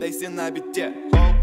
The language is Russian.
Лейси на бите, оу